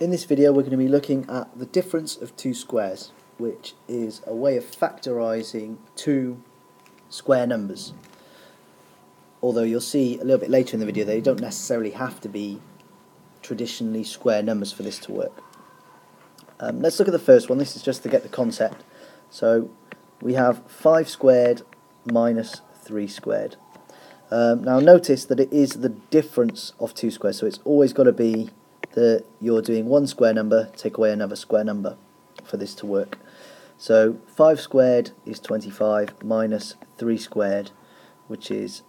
In this video we're going to be looking at the difference of two squares which is a way of factorising two square numbers although you'll see a little bit later in the video they don't necessarily have to be traditionally square numbers for this to work. Um, let's look at the first one, this is just to get the concept. So we have 5 squared minus 3 squared. Um, now notice that it is the difference of two squares, so it's always got to be that you're doing one square number, take away another square number for this to work. So 5 squared is 25 minus 3 squared, which is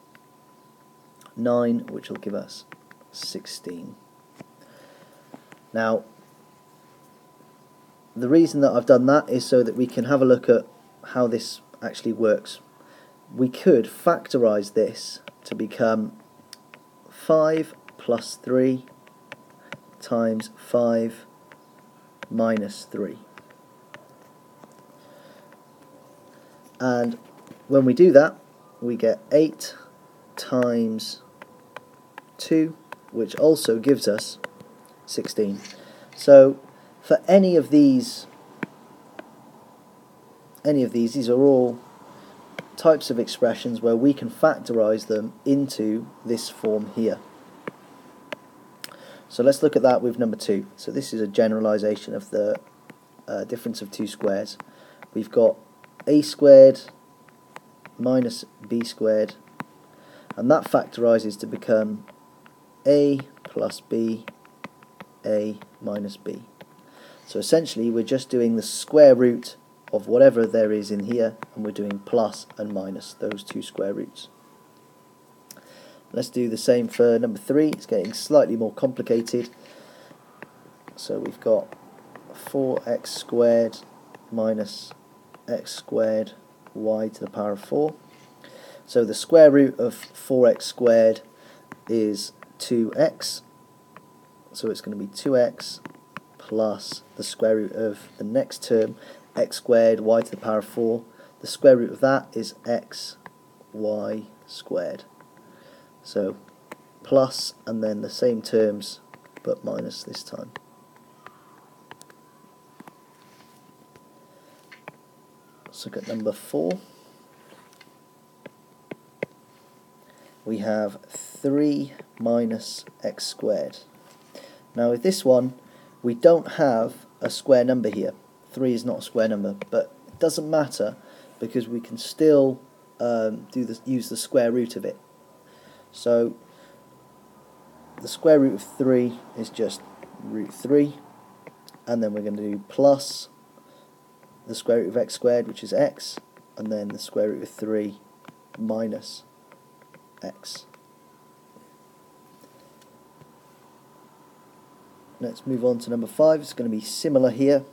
9, which will give us 16. Now, the reason that I've done that is so that we can have a look at how this actually works. We could factorise this to become 5 plus 3 times 5 minus 3. And when we do that, we get 8 times 2, which also gives us 16. So for any of these, any of these, these are all types of expressions where we can factorize them into this form here. So let's look at that with number two. So this is a generalization of the uh, difference of two squares. We've got a squared minus b squared and that factorizes to become a plus b, a minus b. So essentially we're just doing the square root of whatever there is in here and we're doing plus and minus those two square roots. Let's do the same for number three. It's getting slightly more complicated. So we've got 4x squared minus x squared y to the power of 4. So the square root of 4x squared is 2x. So it's going to be 2x plus the square root of the next term, x squared y to the power of 4. The square root of that is x y squared. So plus and then the same terms but minus this time. Let's look at number 4. We have 3 minus x squared. Now with this one we don't have a square number here. 3 is not a square number, but it doesn't matter because we can still um, do the, use the square root of it. So the square root of 3 is just root 3 and then we're going to do plus the square root of x squared which is x and then the square root of 3 minus x. Let's move on to number 5. It's going to be similar here.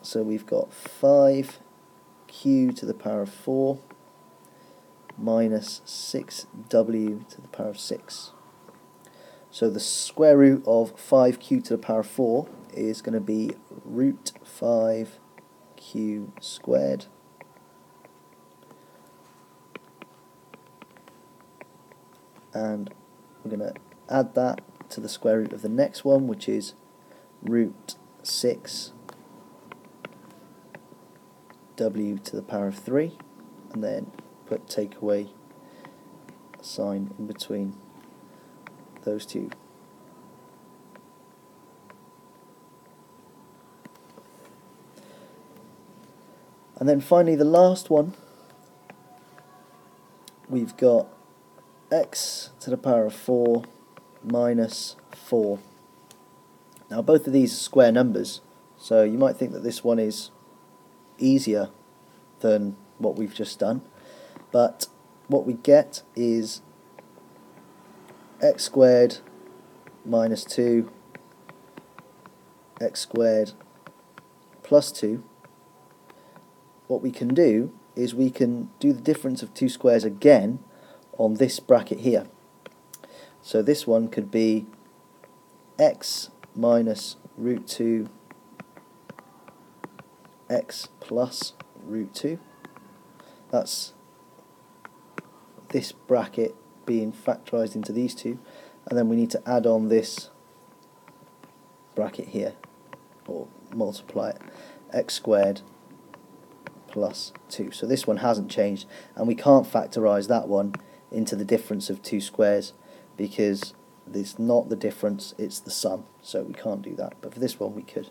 So we've got 5q to the power of 4 minus 6w to the power of 6. So the square root of 5q to the power of 4 is going to be root 5q squared and we're going to add that to the square root of the next one which is root 6 w to the power of 3 and then put take away sign in between those two. And then finally the last one we've got x to the power of 4 minus 4. Now both of these are square numbers, so you might think that this one is easier than what we've just done, but what we get is x squared minus 2 x squared plus 2 what we can do is we can do the difference of two squares again on this bracket here. So this one could be x minus root 2 x plus root 2. That's this bracket being factorised into these two and then we need to add on this bracket here, or multiply it, x squared plus 2. So this one hasn't changed, and we can't factorise that one into the difference of two squares because it's not the difference, it's the sum. So we can't do that, but for this one we could.